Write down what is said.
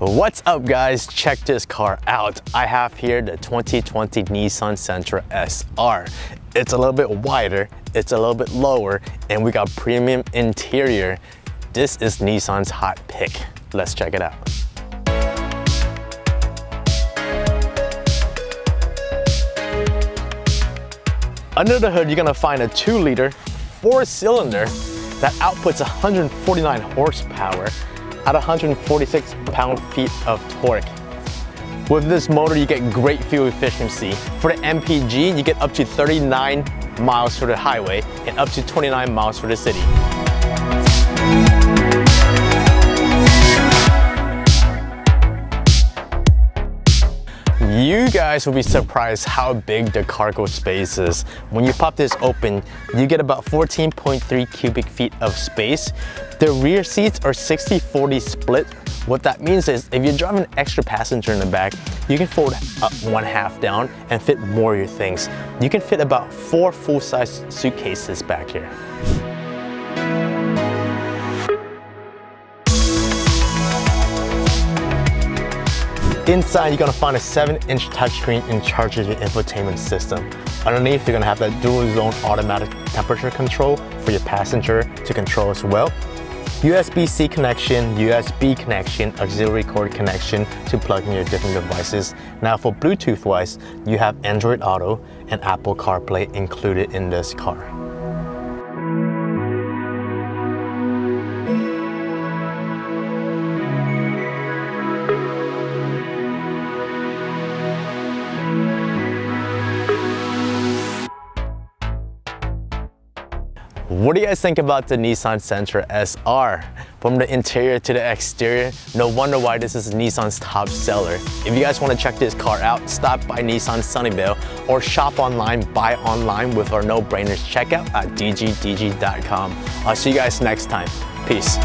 What's up guys? Check this car out. I have here the 2020 Nissan Sentra SR. It's a little bit wider, it's a little bit lower, and we got premium interior. This is Nissan's hot pick. Let's check it out. Under the hood, you're gonna find a two liter, four cylinder that outputs 149 horsepower at 146 pound-feet of torque. With this motor, you get great fuel efficiency. For the MPG, you get up to 39 miles for the highway and up to 29 miles for the city. You guys will be surprised how big the cargo space is. When you pop this open, you get about 14.3 cubic feet of space. The rear seats are 60-40 split. What that means is if you drive an extra passenger in the back, you can fold up one half down and fit more of your things. You can fit about four full-size suitcases back here. Inside, you're gonna find a 7-inch touchscreen in charge of your infotainment system. Underneath, you're gonna have that dual zone automatic temperature control for your passenger to control as well. USB-C connection, USB connection, auxiliary cord connection to plug in your different devices. Now for Bluetooth-wise, you have Android Auto and Apple CarPlay included in this car. What do you guys think about the Nissan Sentra SR? From the interior to the exterior, no wonder why this is Nissan's top seller. If you guys want to check this car out, stop by Nissan Sunnyvale or shop online, buy online with our no-brainers checkout at dgdg.com. I'll see you guys next time. Peace.